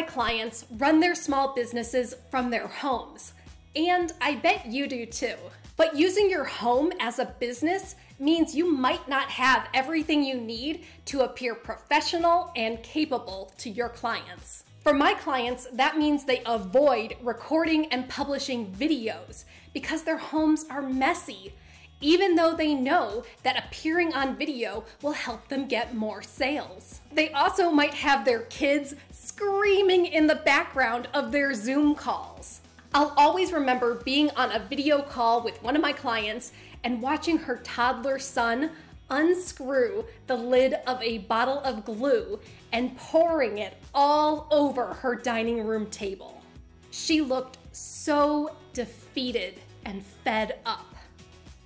my clients run their small businesses from their homes, and I bet you do too. But using your home as a business means you might not have everything you need to appear professional and capable to your clients. For my clients, that means they avoid recording and publishing videos because their homes are messy, even though they know that appearing on video will help them get more sales. They also might have their kids screaming in the background of their Zoom calls. I'll always remember being on a video call with one of my clients and watching her toddler son unscrew the lid of a bottle of glue and pouring it all over her dining room table. She looked so defeated and fed up.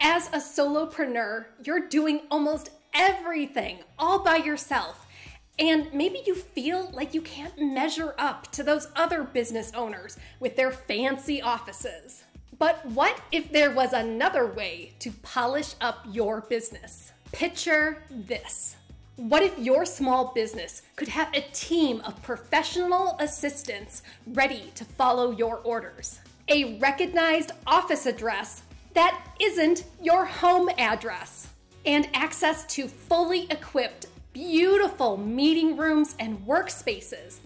As a solopreneur, you're doing almost everything all by yourself and maybe you feel like you can't measure up to those other business owners with their fancy offices. But what if there was another way to polish up your business? Picture this. What if your small business could have a team of professional assistants ready to follow your orders? A recognized office address that isn't your home address, and access to fully equipped beautiful meeting rooms and workspaces,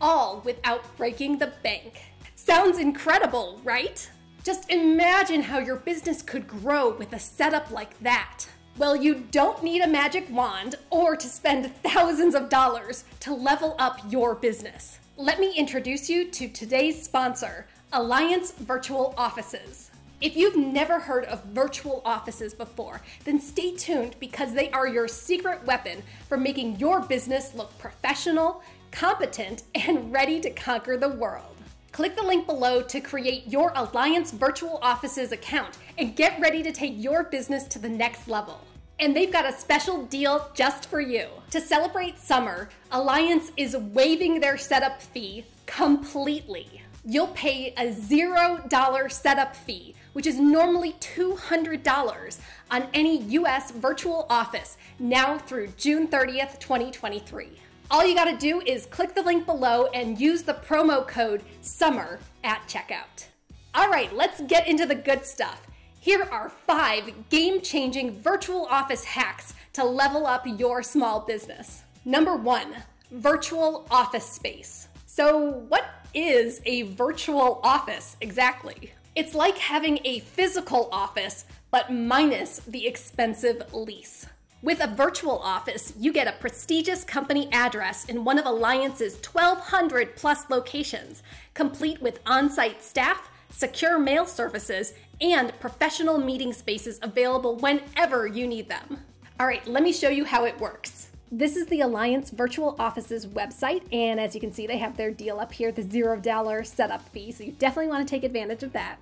all without breaking the bank. Sounds incredible, right? Just imagine how your business could grow with a setup like that. Well, you don't need a magic wand or to spend thousands of dollars to level up your business. Let me introduce you to today's sponsor, Alliance Virtual Offices. If you've never heard of virtual offices before, then stay tuned because they are your secret weapon for making your business look professional, competent, and ready to conquer the world. Click the link below to create your Alliance Virtual Offices account and get ready to take your business to the next level. And they've got a special deal just for you. To celebrate summer, Alliance is waiving their setup fee completely. You'll pay a $0 setup fee which is normally $200 on any US virtual office now through June 30th, 2023. All you gotta do is click the link below and use the promo code SUMMER at checkout. All right, let's get into the good stuff. Here are five game changing virtual office hacks to level up your small business. Number one, virtual office space. So, what is a virtual office exactly? It's like having a physical office, but minus the expensive lease. With a virtual office, you get a prestigious company address in one of Alliance's 1,200 plus locations, complete with on site staff, secure mail services, and professional meeting spaces available whenever you need them. All right, let me show you how it works. This is the Alliance Virtual Offices website, and as you can see, they have their deal up here, the $0 setup fee, so you definitely want to take advantage of that.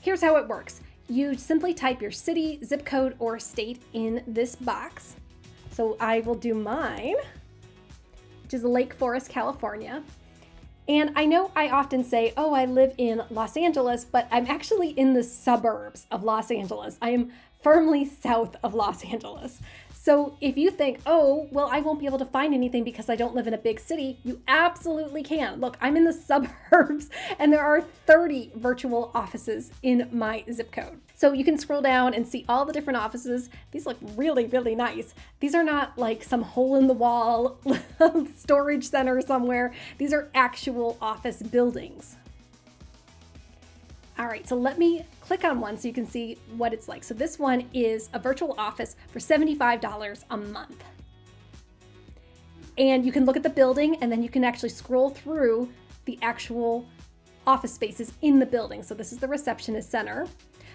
Here's how it works. You simply type your city, zip code, or state in this box. So I will do mine, which is Lake Forest, California. And I know I often say, oh, I live in Los Angeles, but I'm actually in the suburbs of Los Angeles. I am firmly south of Los Angeles. So if you think, oh, well, I won't be able to find anything because I don't live in a big city, you absolutely can. Look, I'm in the suburbs and there are 30 virtual offices in my zip code. So you can scroll down and see all the different offices. These look really, really nice. These are not like some hole in the wall storage center somewhere. These are actual office buildings. All right, so let me click on one so you can see what it's like. So this one is a virtual office for $75 a month. And you can look at the building and then you can actually scroll through the actual office spaces in the building. So this is the receptionist center.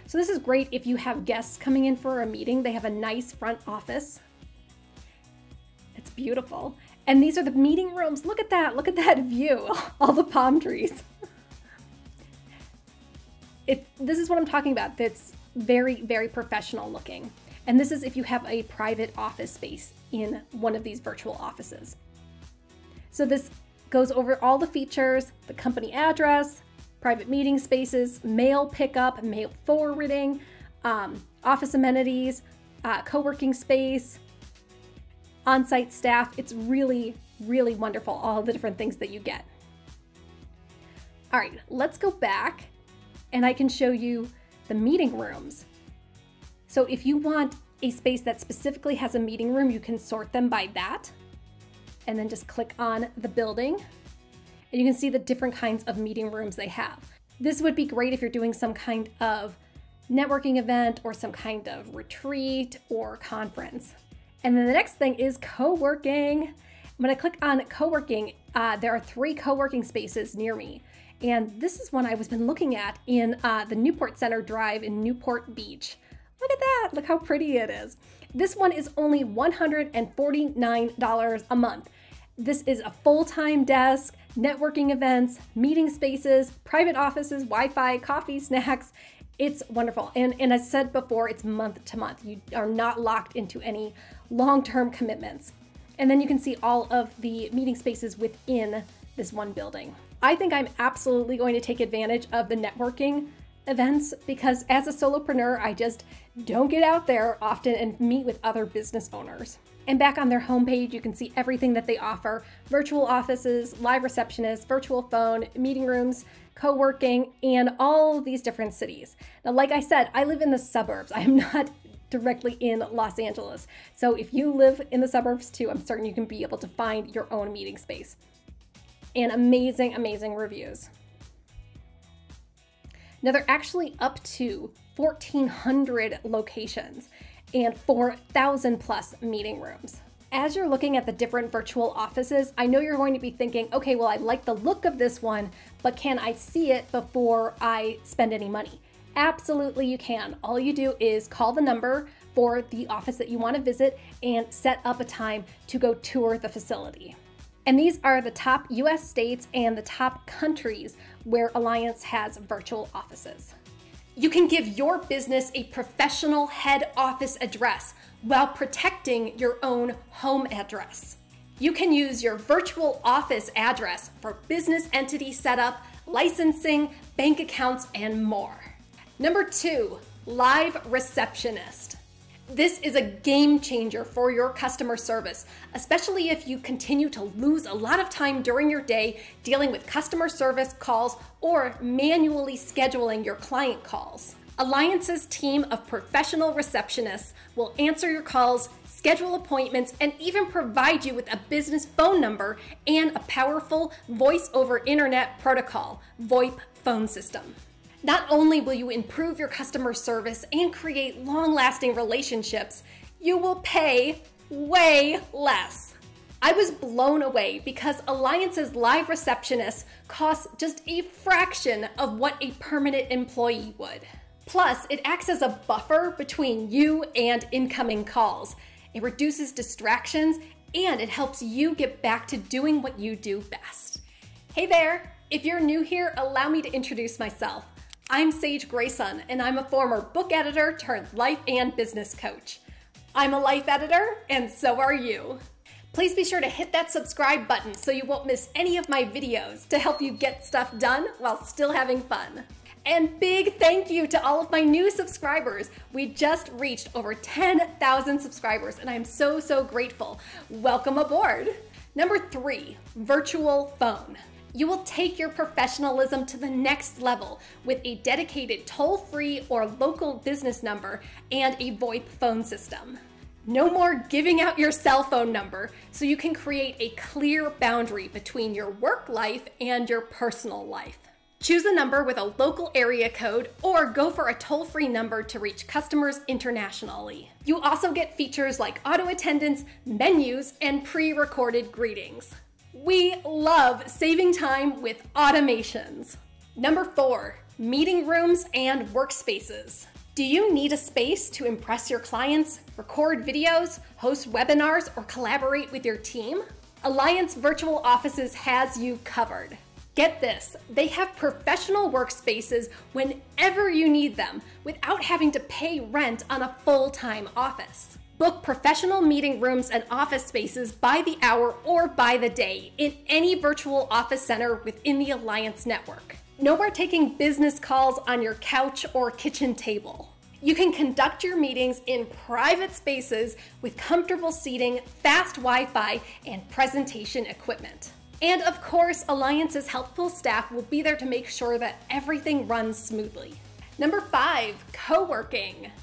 So this is great if you have guests coming in for a meeting. They have a nice front office. It's beautiful. And these are the meeting rooms. Look at that. Look at that view. All the palm trees it, this is what I'm talking about. That's very, very professional looking. And this is if you have a private office space in one of these virtual offices. So this goes over all the features, the company address, private meeting spaces, mail pickup, mail forwarding, um, office amenities, uh, co-working space, on-site staff. It's really, really wonderful, all the different things that you get. All right, let's go back and I can show you the meeting rooms. So if you want a space that specifically has a meeting room, you can sort them by that. And then just click on the building. And you can see the different kinds of meeting rooms they have. This would be great if you're doing some kind of networking event or some kind of retreat or conference. And then the next thing is co-working. When I click on co-working, uh, there are three co-working spaces near me. And this is one I was been looking at in uh, the Newport Center Drive in Newport Beach. Look at that, look how pretty it is. This one is only $149 a month. This is a full-time desk, networking events, meeting spaces, private offices, Wi-Fi, coffee, snacks. It's wonderful. And, and as I said before, it's month to month. You are not locked into any long-term commitments. And then you can see all of the meeting spaces within this one building. I think I'm absolutely going to take advantage of the networking events because as a solopreneur, I just don't get out there often and meet with other business owners. And back on their homepage, you can see everything that they offer virtual offices, live receptionists, virtual phone, meeting rooms, co working, and all these different cities. Now, like I said, I live in the suburbs. I am not directly in Los Angeles. So if you live in the suburbs too, I'm certain you can be able to find your own meeting space. And amazing, amazing reviews. Now they're actually up to 1,400 locations and 4,000 plus meeting rooms. As you're looking at the different virtual offices, I know you're going to be thinking, okay, well, I like the look of this one, but can I see it before I spend any money? Absolutely, you can. All you do is call the number for the office that you want to visit and set up a time to go tour the facility. And these are the top US states and the top countries where Alliance has virtual offices. You can give your business a professional head office address while protecting your own home address. You can use your virtual office address for business entity setup, licensing, bank accounts, and more. Number two, live receptionist. This is a game changer for your customer service, especially if you continue to lose a lot of time during your day dealing with customer service calls or manually scheduling your client calls. Alliance's team of professional receptionists will answer your calls, schedule appointments, and even provide you with a business phone number and a powerful voice over internet protocol, VoIP phone system. Not only will you improve your customer service and create long lasting relationships, you will pay way less. I was blown away because Alliance's live receptionist costs just a fraction of what a permanent employee would. Plus, it acts as a buffer between you and incoming calls. It reduces distractions and it helps you get back to doing what you do best. Hey there! If you're new here, allow me to introduce myself. I'm Sage Grayson, and I'm a former book editor turned life and business coach. I'm a life editor, and so are you. Please be sure to hit that subscribe button so you won't miss any of my videos to help you get stuff done while still having fun. And big thank you to all of my new subscribers. We just reached over 10,000 subscribers, and I'm so, so grateful. Welcome aboard. Number three, virtual phone you will take your professionalism to the next level with a dedicated toll free or local business number and a VoIP phone system. No more giving out your cell phone number so you can create a clear boundary between your work life and your personal life. Choose a number with a local area code or go for a toll free number to reach customers internationally. You also get features like auto attendants, menus, and pre recorded greetings. We love saving time with automations. Number four, meeting rooms and workspaces. Do you need a space to impress your clients, record videos, host webinars, or collaborate with your team? Alliance Virtual Offices has you covered. Get this, they have professional workspaces whenever you need them without having to pay rent on a full time office. Book professional meeting rooms and office spaces by the hour or by the day in any virtual office center within the Alliance network. No more taking business calls on your couch or kitchen table. You can conduct your meetings in private spaces with comfortable seating, fast Wi Fi, and presentation equipment. And of course, Alliance's helpful staff will be there to make sure that everything runs smoothly. Number five, co working.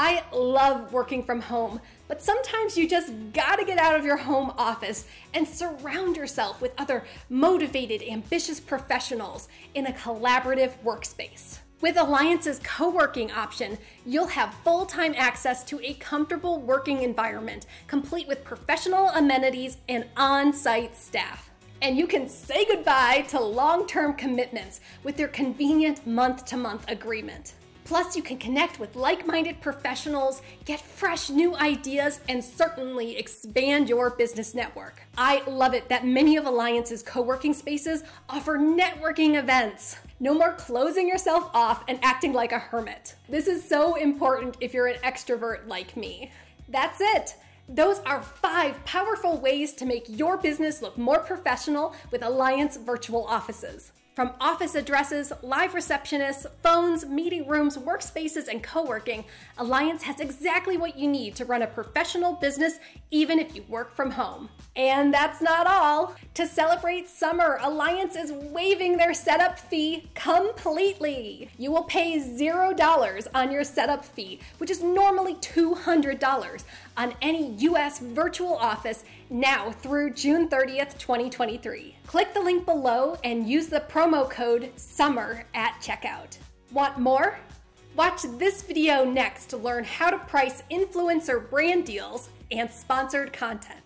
I love working from home, but sometimes you just gotta get out of your home office and surround yourself with other motivated, ambitious professionals in a collaborative workspace. With Alliance's co working option, you'll have full time access to a comfortable working environment, complete with professional amenities and on site staff. And you can say goodbye to long term commitments with their convenient month to month agreement. Plus, you can connect with like minded professionals, get fresh new ideas, and certainly expand your business network. I love it that many of Alliance's co working spaces offer networking events. No more closing yourself off and acting like a hermit. This is so important if you're an extrovert like me. That's it. Those are five powerful ways to make your business look more professional with Alliance Virtual Offices. From office addresses, live receptionists, phones, meeting rooms, workspaces, and co working, Alliance has exactly what you need to run a professional business even if you work from home. And that's not all. To celebrate summer, Alliance is waiving their setup fee completely. You will pay $0 on your setup fee, which is normally $200 on any US virtual office now through June 30th, 2023. Click the link below and use the promo code SUMMER at checkout. Want more? Watch this video next to learn how to price influencer brand deals and sponsored content.